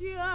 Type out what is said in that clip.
Yeah.